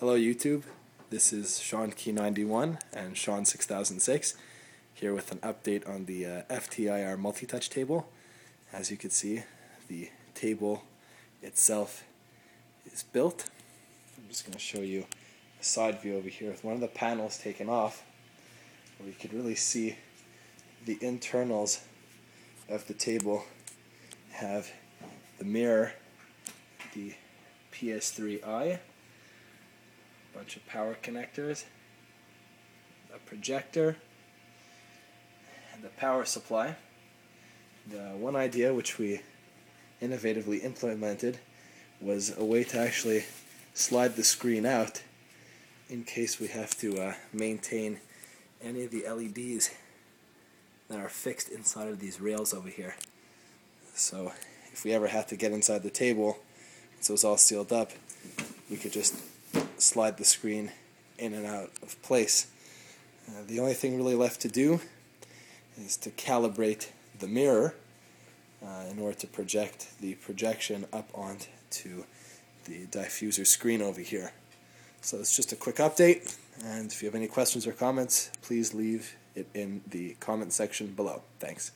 Hello YouTube, this is Shawnki91 and Sean6006 here with an update on the uh, FTIR multi-touch table. As you can see, the table itself is built. I'm just going to show you a side view over here with one of the panels taken off where you could really see the internals of the table have the mirror, the PS3 Eye, bunch of power connectors, a projector, and the power supply. The one idea which we innovatively implemented was a way to actually slide the screen out in case we have to uh, maintain any of the LEDs that are fixed inside of these rails over here. So if we ever have to get inside the table, so it's all sealed up, we could just slide the screen in and out of place. Uh, the only thing really left to do is to calibrate the mirror uh, in order to project the projection up onto the diffuser screen over here. So it's just a quick update, and if you have any questions or comments, please leave it in the comment section below. Thanks.